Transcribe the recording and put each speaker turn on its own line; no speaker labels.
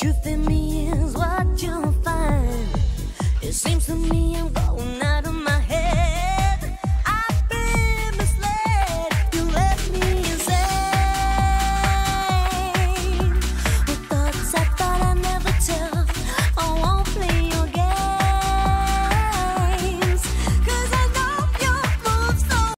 Truth in me is what you'll find. It seems to me I'm going out